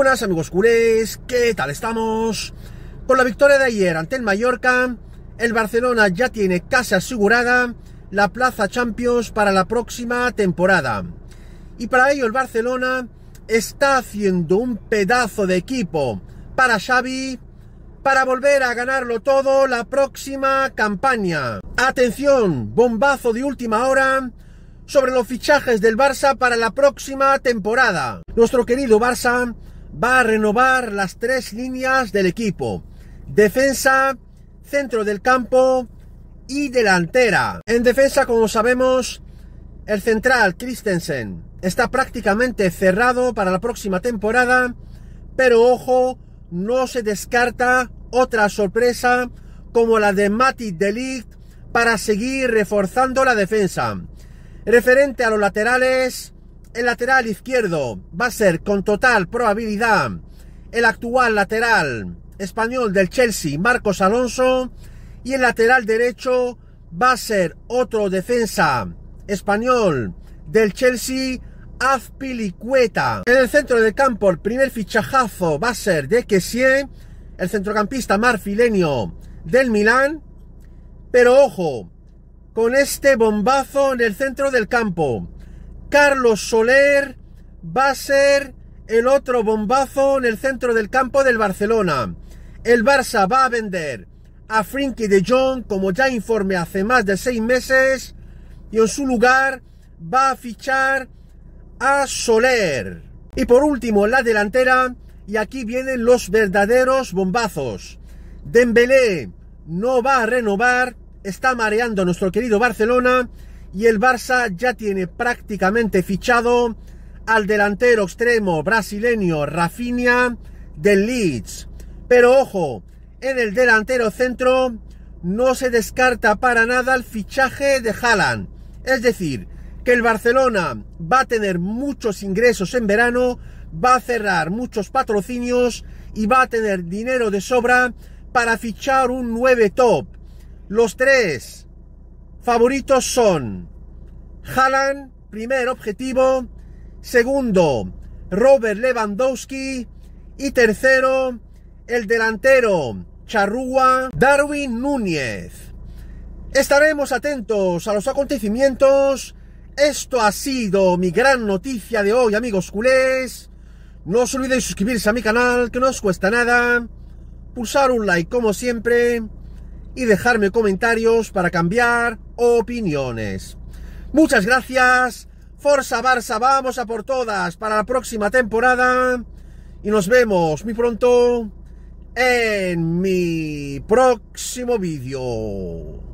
buenas amigos culés, ¿qué tal estamos? Con la victoria de ayer ante el Mallorca, el Barcelona ya tiene casi asegurada la plaza Champions para la próxima temporada. Y para ello el Barcelona está haciendo un pedazo de equipo para Xavi para volver a ganarlo todo la próxima campaña. Atención, bombazo de última hora sobre los fichajes del Barça para la próxima temporada. Nuestro querido Barça va a renovar las tres líneas del equipo. Defensa, centro del campo y delantera. En defensa, como sabemos, el central Christensen está prácticamente cerrado para la próxima temporada, pero ojo, no se descarta otra sorpresa como la de Mati Delict para seguir reforzando la defensa. Referente a los laterales, el lateral izquierdo va a ser con total probabilidad el actual lateral español del Chelsea, Marcos Alonso, y el lateral derecho va a ser otro defensa español del Chelsea, Azpilicueta. En el centro del campo, el primer fichajazo va a ser de Kessie, el centrocampista marfileño del Milán. Pero ojo, con este bombazo en el centro del campo. Carlos Soler va a ser el otro bombazo en el centro del campo del Barcelona. El Barça va a vender a Frinky de Jong, como ya informé hace más de seis meses, y en su lugar va a fichar a Soler. Y por último, la delantera, y aquí vienen los verdaderos bombazos. Dembélé no va a renovar, está mareando nuestro querido Barcelona y el Barça ya tiene prácticamente fichado al delantero extremo brasileño Rafinha del Leeds. Pero ojo, en el delantero centro no se descarta para nada el fichaje de Haaland. Es decir, que el Barcelona va a tener muchos ingresos en verano, va a cerrar muchos patrocinios y va a tener dinero de sobra para fichar un 9 top. Los tres favoritos son Haaland, primer objetivo, segundo, Robert Lewandowski y tercero, el delantero Charrúa Darwin Núñez. Estaremos atentos a los acontecimientos. Esto ha sido mi gran noticia de hoy, amigos culés. No os olvidéis suscribirse a mi canal, que no os cuesta nada. Pulsar un like como siempre y dejarme comentarios para cambiar opiniones. Muchas gracias. Forza Barça, vamos a por todas para la próxima temporada. Y nos vemos muy pronto en mi próximo vídeo.